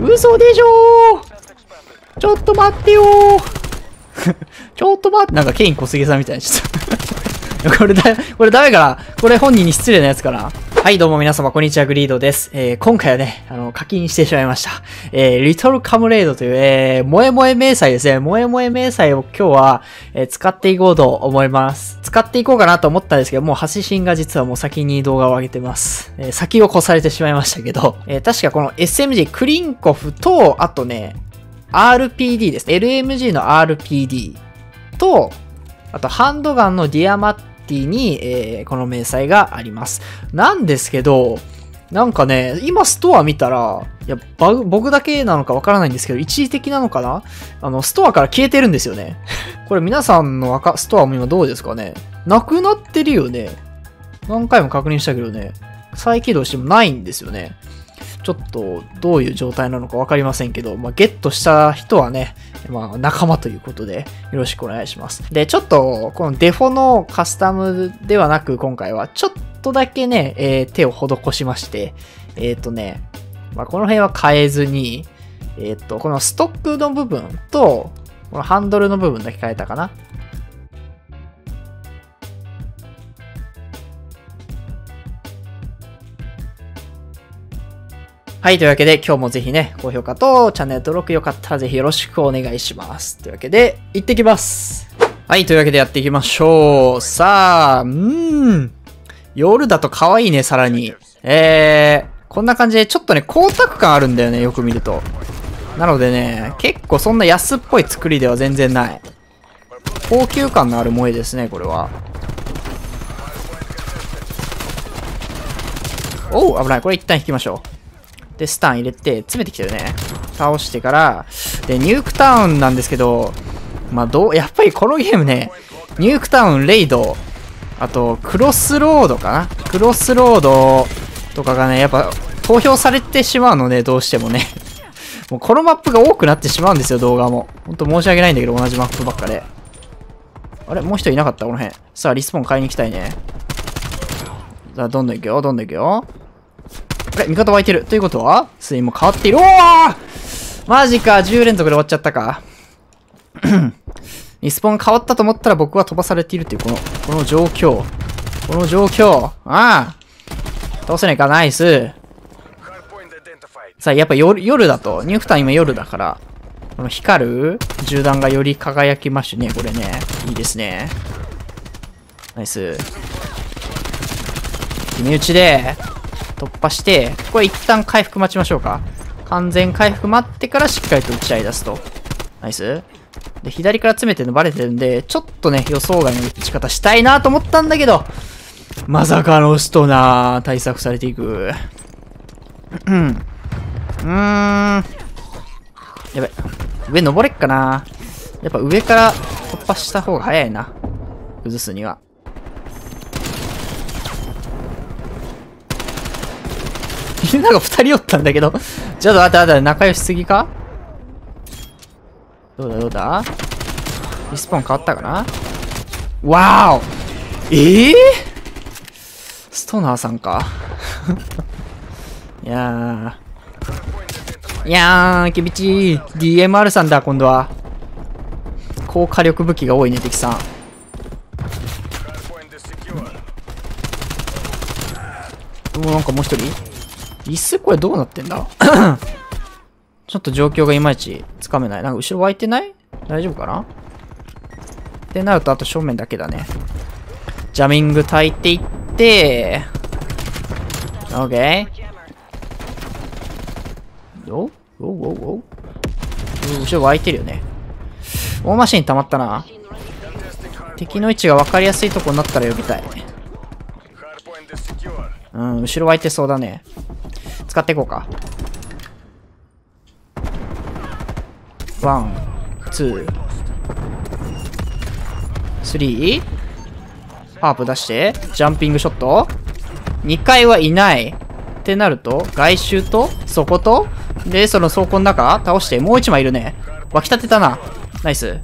嘘でしょちょっと待ってよ ちょっと待って、なんかケイン小杉さんみたいにちょっと。これだ、これダメかな？これ本人に失礼なやつかな？はい、どうも皆様、こんにちは、グリードです。えー、今回はね、あの、課金してしまいました。えー、リトルカムレードという、えー、萌え萌え迷彩ですね。萌え萌え迷彩を今日は、えー、使っていこうと思います。使っていこうかなと思ったんですけど、もう、発信が実はもう先に動画を上げてます。えー、先を越されてしまいましたけど、えー、確かこの SMG、クリンコフと、あとね、RPD です。LMG の RPD と、あと、ハンドガンのディアマッティに、えー、この迷彩があります。なんですけど、なんかね、今ストア見たら、いや、僕だけなのかわからないんですけど、一時的なのかな？あの、ストアから消えてるんですよね。これ皆さんのストアも今どうですかね？なくなってるよね。何回も確認したけどね、再起動してもないんですよね。ちょっとどういう状態なのかわかりませんけど、まあ、ゲットした人はね、まあ、仲間ということで、よろしくお願いします。で、ちょっと、このデフォのカスタムではなく、今回は、ちょっとだけね、えー、手を施しまして、えっ、ー、とね、まあ、この辺は変えずに、えっ、ー、と、このストックの部分と、このハンドルの部分だけ変えたかな。はい、というわけで今日もぜひね、高評価とチャンネル登録よかったらぜひよろしくお願いします。というわけで、行ってきます。はい、というわけでやっていきましょう。さあ、うーん。夜だと可愛いね、さらに。えー、こんな感じでちょっとね、光沢感あるんだよね、よく見ると。なのでね、結構そんな安っぽい作りでは全然ない。高級感のある萌えですね、これは。おう、危ない。これ一旦引きましょう。で、スタン入れて、詰めてきたよね。倒してから、で、ニュークタウンなんですけど、まあ、どう、やっぱりこのゲームね、ニュークタウン、レイド、あと、クロスロードかな？クロスロードとかがね、やっぱ、投票されてしまうので、どうしてもね。もうこのマップが多くなってしまうんですよ、動画も。ほんと申し訳ないんだけど、同じマップばっかで。あれ？もう一人いなかった？この辺。さあ、リスポーン買いに行きたいね。さあ、どんどん行くよ、どんどん行くよ。れ味方湧いてる。ということはスイも変わっている。おーマジか、10連続で終わっちゃったか。リスポン変わったと思ったら僕は飛ばされているっていう、この、この状況。この状況。ああ倒せないか、ナイス。さあ、やっぱ夜、夜だと、ニューフタン今夜だから、この光る銃弾がより輝きましね、これね。いいですね。ナイス。決打ちで、突破して、これ一旦回復待ちましょうか。完全回復待ってからしっかりと打ち合い出すと。ナイス。で、左から詰めてるのバレてるんで、ちょっとね、予想外の打ち方したいなと思ったんだけど、まさかのストナー対策されていく。うん。うーん。やばい。上登れっかなやっぱ上から突破した方が早いな。崩すには。みんなが二人おったんだけど。ちょっと待って待って、仲良しすぎか？どうだどうだ？リスポーン変わったかな？わーおええー、ストナーさんか？いやー。いやー、厳しい。DMR さんだ、今度は。高火力武器が多いね、敵さん。うわ、なんかもう一人？椅子これどうなってんだ？ちょっと状況がいまいちつかめない。なんか後ろ湧いてない？大丈夫かな？ってなるとあと正面だけだね。ジャミング焚いていって、オッケー。お？お？お？お？後ろ湧いてるよね。大マシン溜まったな。敵の位置が分かりやすいとこになったら呼びたい。うん、後ろ湧いてそうだね。使っていこうか。ワン、Two、three。ハープ出して、ジャンピングショット。2回はいない。ってなると、外周と、そこと、で、その倉庫の中、倒して、もう1枚いるね。湧き立てたな。ナイス。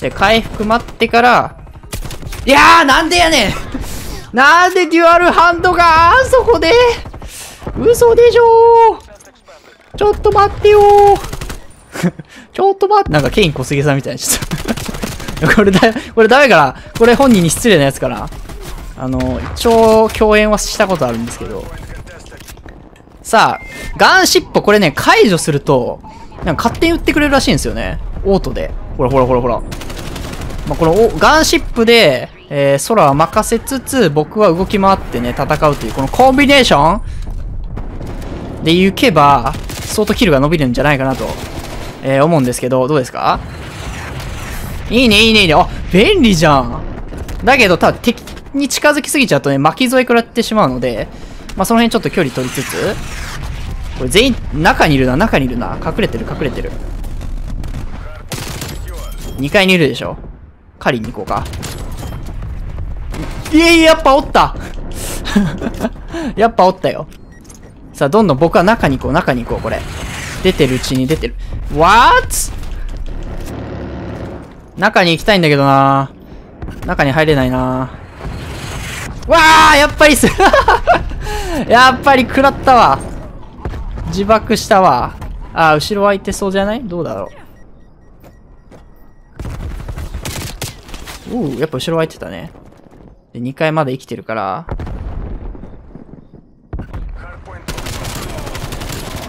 で、回復待ってから、いやーなんでやねんなんでデュアルハンドがそこで嘘でしょちょっと待ってよー ちょっと待って、なんかケイン小杉さんみたいにちょっと これだ、これダメから、これ本人に失礼なやつかな？あの、一応共演はしたことあるんですけど。さあ、ガンシッポこれね、解除すると、なんか勝手に撃ってくれるらしいんですよね。オートで。ほらほらほらほら。まあ、このガンシップで、えー、空は任せつつ、僕は動き回ってね、戦うという、このコンビネーションで行けば、相当キルが伸びるんじゃないかなと、えー、思うんですけど、どうですか？いいね、いいね、いいね。あ、便利じゃん。だけど、ただ敵に近づきすぎちゃうとね、巻き添え食らってしまうので、まあ、その辺ちょっと距離取りつつ、これ全員、中にいるな、中にいるな。隠れてる、隠れてる。2階にいるでしょ？狩りに行こうか。いえいえ、やっぱおった やっぱおったよ。さあ、どんどん僕は中に行こう、中に行こう、これ。出てるうちに出てる。What? 中に行きたいんだけどな中に入れないなわあやっぱりす やっぱり食らったわ。自爆したわ。あー、後ろ空いてそうじゃない？どうだろう。おう、やっぱ後ろ空いてたね。で、2階まで生きてるから。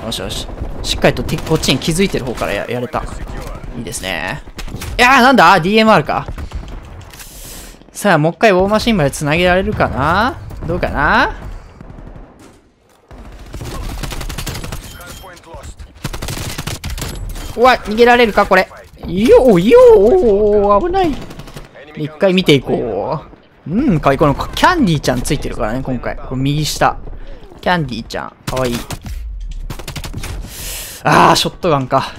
よしよし。しっかりとこっちに気づいてる方からややれた。いいですね。いやーなんだ ?DMR か。さあ、もう一回ウォーマシンまで繋げられるかな？どうかな？うわ、逃げられるかこれ。よよー危ない。一回見ていこう。うん、かわいい。このキャンディーちゃんついてるからね、今回。これ右下。キャンディーちゃん。かわいい。あー、ショットガンか。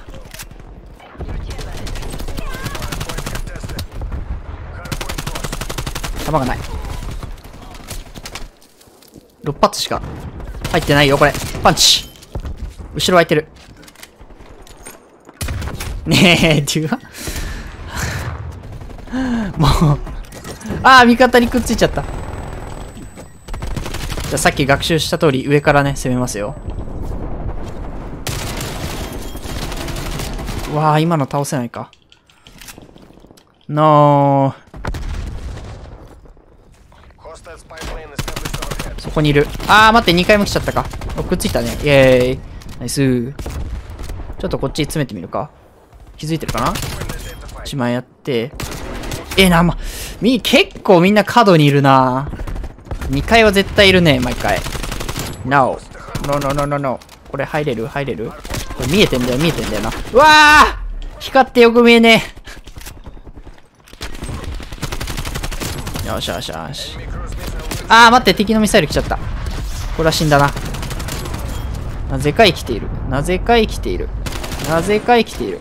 弾がない。6発しか入ってないよ、これ。パンチ。後ろ空いてる。ねえ、っていうかもうああ、味方にくっついちゃった。じゃあさっき学習した通り上からね、攻めますよ。わあ、今の倒せないか。のー。そこにいる。あー、待って、2回も来ちゃったか。くっついたね。イェーイ。ナイスー。ちょっとこっち詰めてみるか。気づいてるかな？一枚やって。えー、な、ま、み、結構みんな角にいるな2階は絶対いるね、毎回。No. No, no, no, no, no. これ入れる？入れる？見えてんだよ、見えてんだよな。うわー光ってよく見えねえ。よしよしよし。あー、待って、敵のミサイル来ちゃった。これは死んだな。なぜか生きている。なぜか生きている。なぜか生きている。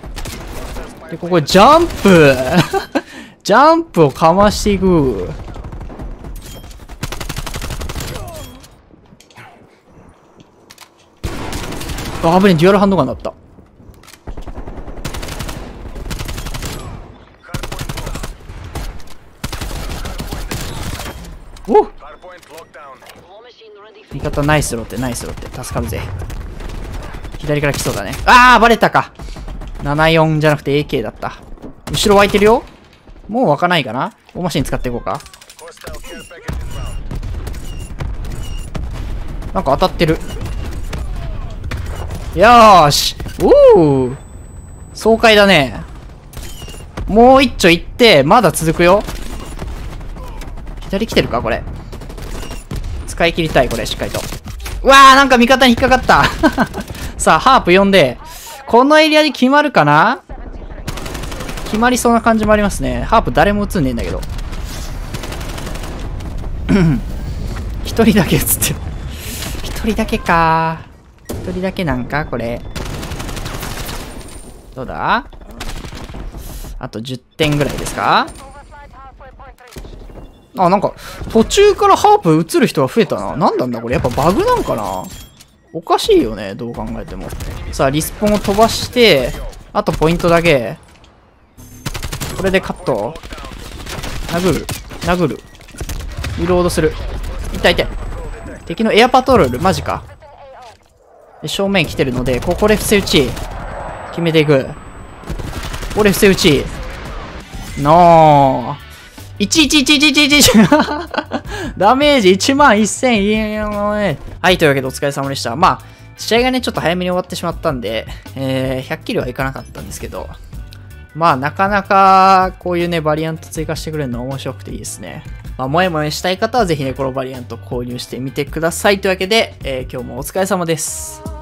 で、ここジャンプ ジャンプをかましていく。あ、危ねデュアルハンドガンだった。お味方ナイスロってナイスロって助かるぜ。左から来そうだね。ああバレたか。74じゃなくて AK だった。後ろ湧いてるよ。もう湧かないかな。大マシン使っていこうか。なんか当たってる。よーしおお爽快だねもう一丁行ってまだ続くよ左来てるかこれ。使い切りたい、これ、しっかりと。うわーなんか味方に引っかかった さあ、ハープ呼んで、このエリアに決まるかな？決まりそうな感じもありますね。ハープ誰も撃つんねえんだけど。一人だけ撃つってる。一人だけか一人だけなんかこれ。どうだ？あと10点ぐらいですか？あ、なんか、途中からハープ映る人が増えたな。なんなんだこれ？やっぱバグなんかな？おかしいよね。どう考えても。さあ、リスポンを飛ばして、あとポイントだけ。これでカット。殴る。殴る。リロードする。痛い痛い。敵のエアパトロール、マジか。正面来てるので、ここで伏せ打ち。決めていく。これ伏せ打ち。のー。111111 ダメージ1万1000はい、というわけでお疲れ様でした。まあ、試合がね、ちょっと早めに終わってしまったんで、えー、100キロはいかなかったんですけど、まあ、なかなか、こういうね、バリアント追加してくれるの面白くていいですね。まあ、もやもやしたい方はぜひね、このバリアント購入してみてください。というわけで、えー、今日もお疲れ様です。